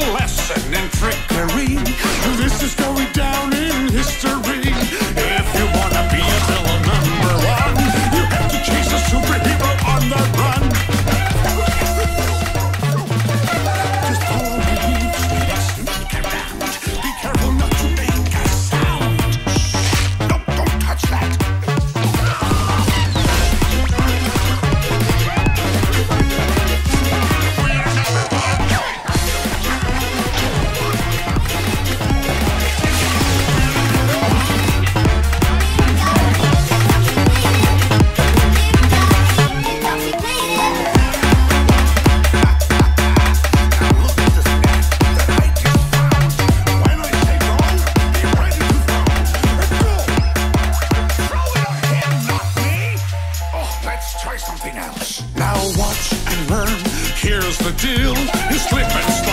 lesson in trickery. This is going down in history. Else. Now watch and learn. Here's the deal. You slip and